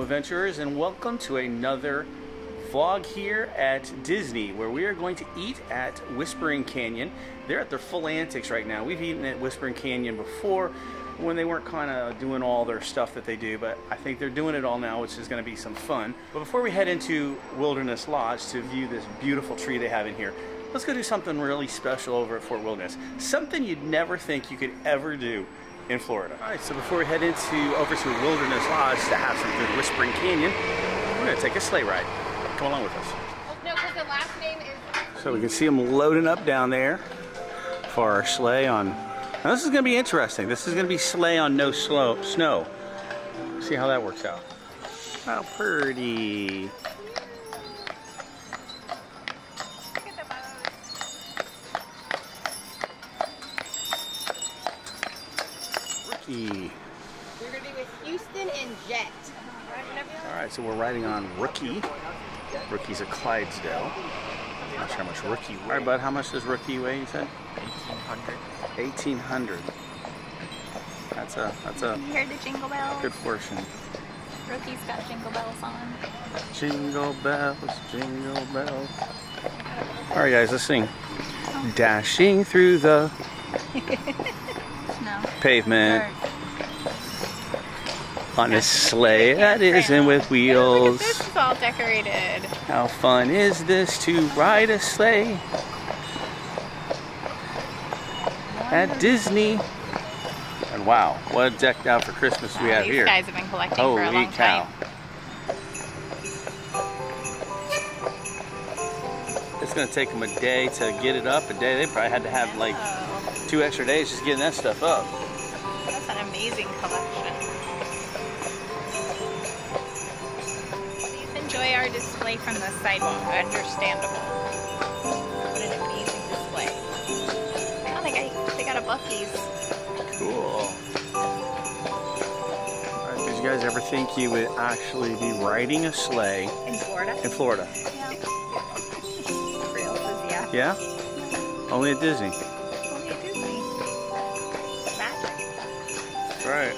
Adventurers and welcome to another vlog here at Disney where we are going to eat at Whispering Canyon. They're at their full antics right now. We've eaten at Whispering Canyon before when they weren't kind of doing all their stuff that they do, but I think they're doing it all now, which is going to be some fun. But before we head into Wilderness Lodge to view this beautiful tree they have in here, let's go do something really special over at Fort Wilderness. Something you'd never think you could ever do in Florida. All right, so before we head into over to Wilderness Lodge to have some good Whispering Canyon, we're gonna take a sleigh ride. Come along with us. No, because the last name is. So we can see them loading up down there for our sleigh on. Now this is gonna be interesting. This is gonna be sleigh on no slow, snow. See how that works out. How pretty. Rookie. We're gonna be with Houston and Jet. All right, so we're riding on Rookie. Rookie's a Clydesdale. Not sure how much Rookie. All right, bud. How much does Rookie weigh? You said 1800. 1800. That's a that's a You hear the jingle bells? good portion. Rookie's got jingle bells on. Jingle bells, jingle bells. All right, guys, let's sing. Dashing through the No. pavement on a sleigh that isn't with Look wheels. this, is all decorated. How fun is this to ride a sleigh at Disney? And wow, what a decked out for Christmas we Wow, have these here. guys have been collecting for a long cow. time. It's gonna take them a day to get it up. A day, they probably had to have like two extra days just getting that stuff up. Amazing collection. Please enjoy our display from the sidewalk. Understandable. What an amazing display. Oh, they got, they got a Bucky's. Cool. Did you guys ever think you would actually be riding a sleigh In Florida? in Florida? Yeah. Real yeah. Yeah? Only at Disney. Today?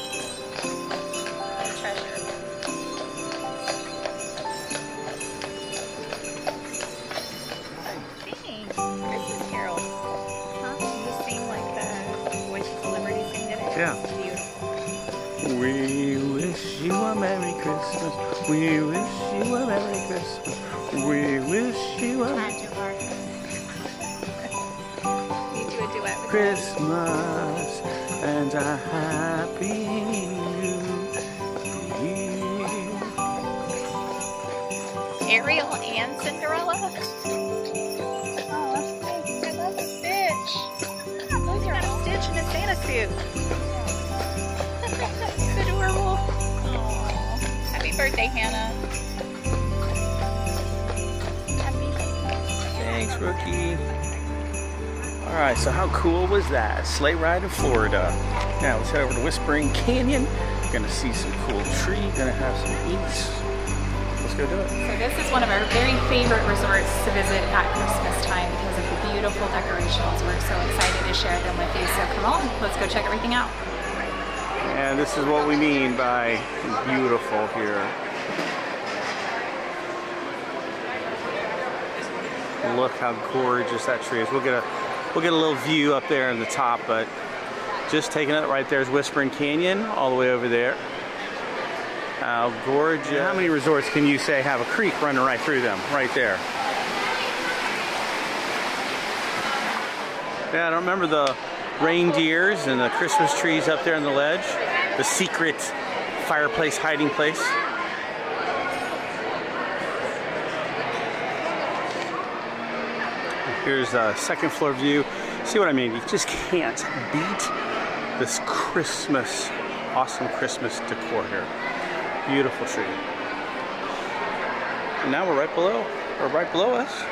Yeah. It's beautiful. We wish you a Merry Christmas. We wish you a Merry Christmas. We wish you a Not too hard. you do a duet with Christmas and a Happy Ariel and Cinderella. Oh, I love Stitch. Those are a Stitch in a Santa suit. it's adorable. Aw. Happy birthday, Hannah. Happy Thanks, rookie. All right, so how cool was that? Sleigh ride in Florida. Now let's head over to Whispering Canyon. Gonna see some cool tree. Gonna have some eats. Let's go do it. So this is one of our very favorite resorts to visit at Christmas time because of the beautiful decorations. We're so excited to share them with you. So come on, let's go check everything out. And this is what we mean by beautiful here. Look how gorgeous that tree is. We'll get a we'll get a little view up there in the top, but just taking it right there is Whispering Canyon, all the way over there. How gorgeous. How many resorts can you say have a creek running right through them? Right there. Yeah, I don't remember the reindeers and the Christmas trees up there on the ledge. The secret fireplace hiding place. Here's a second floor view. See what I mean? You just can't beat this Christmas, awesome Christmas decor here. Beautiful tree. And now we're right below, or right below us.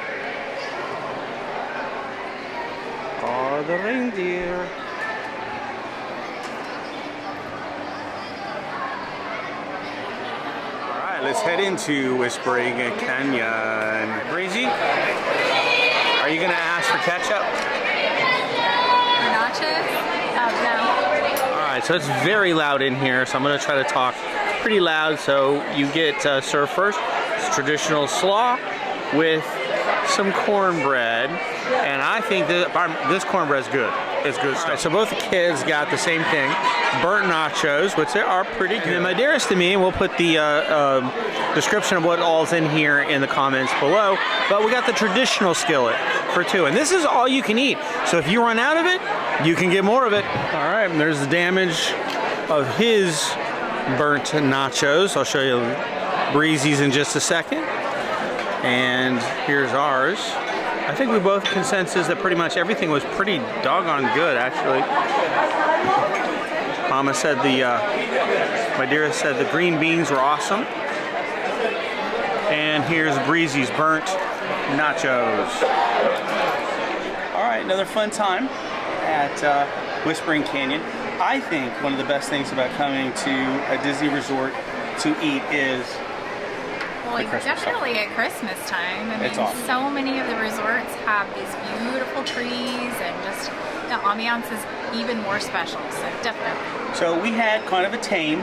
Are the reindeer. All right, let's head into Whispering Canyon. Breezy, are you gonna ask for ketchup? Nachos? Oh, no. All right, so it's very loud in here, so I'm gonna try to talk pretty loud, so you get uh, served first. It's traditional slaw with some cornbread, and I think this cornbread is good. It's good stuff. Right, so both the kids got the same thing, burnt nachos, which they are pretty good. And my dearest to me, we'll put the uh, uh, description of what all's in here in the comments below. But we got the traditional skillet for two, and this is all you can eat. So if you run out of it, you can get more of it. All right, there's the damage of his burnt nachos. I'll show you Breezy's in just a second. And here's ours. I think we both consensus that pretty much everything was pretty doggone good, actually. Mama said the, uh, my dearest said the green beans were awesome. And here's Breezy's burnt nachos. All right, another fun time at uh, Whispering Canyon. I think one of the best things about coming to a Disney resort to eat is well, definitely at Christmas time. I mean, awesome. so many of the resorts have these beautiful trees and just the ambiance is even more special. So definitely. So we had kind of a tame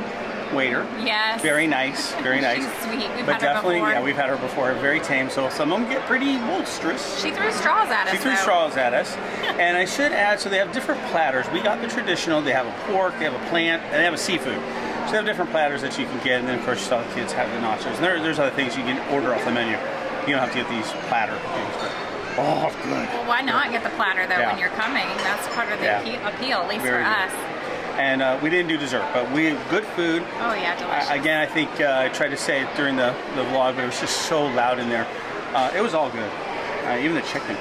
waiter. Yes. Very nice, very nice. She's sweet. We've but definitely, yeah, we've had her before. Very tame. So some of them get pretty boisterous. She threw straws at us. She threw though. straws at us. and I should add, so they have different platters. We got the traditional. They have a pork, they have a plant, and they have a seafood. So they have different platters that you can get, and then of course you saw the kids have the nachos. And there, there's other things you can order off the menu. You don't have to get these platter things, but oh, good. Well, why not get the platter though yeah. when you're coming? That's part of the yeah. appeal, at least Very for good. us. And uh, we didn't do dessert, but we good food. Oh yeah, delicious. I, again, I think uh, I tried to say it during the, the vlog, but it was just so loud in there. Uh, it was all good, uh, even the chicken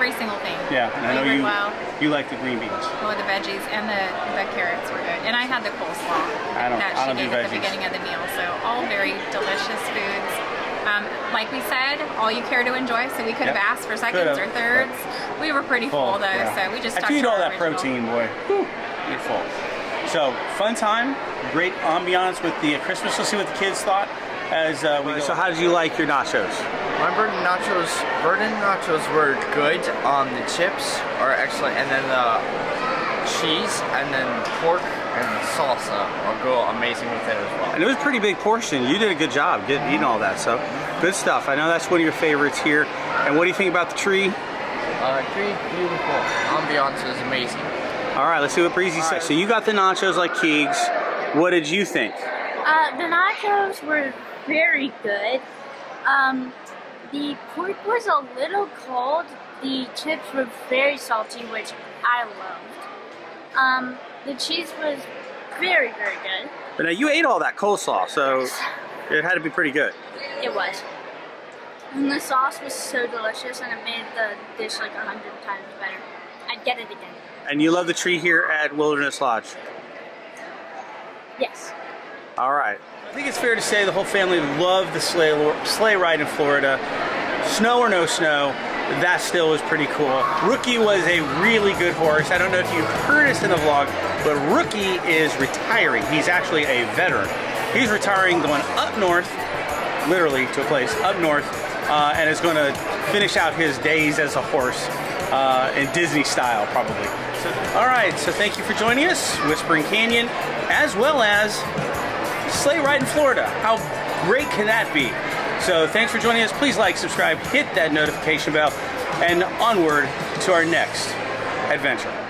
every single thing. Yeah, and I know you well. you like the green beans. Oh, the veggies and the, the carrots were good. And I had the coleslaw I don't, that I don't she gave at the beginning of the meal. So all very delicious foods. Um, like we said, all you care to enjoy, so we could yep. have asked for seconds or thirds. We were pretty full, full though, yeah. so we just you eat all that original. protein, boy, whew, you're. So, fun time, great ambiance with the Christmas. Let's see what the kids thought as uh, we So how did you like your nachos? My burnt nachos, burnt nachos were good. Um, the chips are excellent, and then the cheese, and then pork and salsa will go amazing with it as well. And it was a pretty big portion. You did a good job getting eating all that. So good stuff. I know that's one of your favorites here. And what do you think about the tree? Uh, tree, beautiful. Ambiance is amazing. All right, let's see what Breezy says. So you got the nachos like Keegs. What did you think? Uh, the nachos were very good. Um, the pork was a little cold. The chips were very salty, which I loved. Um, the cheese was very, very good. But now you ate all that coleslaw, so it had to be pretty good. It was. And the sauce was so delicious, and it made the dish like a hundred times better. I'd get it again. And you love the tree here at Wilderness Lodge? Yes. All right. I think it's fair to say the whole family loved the sleigh, sleigh ride in Florida. Snow or no snow, that still was pretty cool. Rookie was a really good horse. I don't know if you heard us in the vlog, but Rookie is retiring. He's actually a veteran. He's retiring, going up north, literally to a place up north, uh, and is going to finish out his days as a horse uh, in Disney style, probably. All right, so thank you for joining us, Whispering Canyon, as well as sleigh ride in Florida. How great can that be? So thanks for joining us. Please like, subscribe, hit that notification bell, and onward to our next adventure.